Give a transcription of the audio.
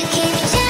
You keep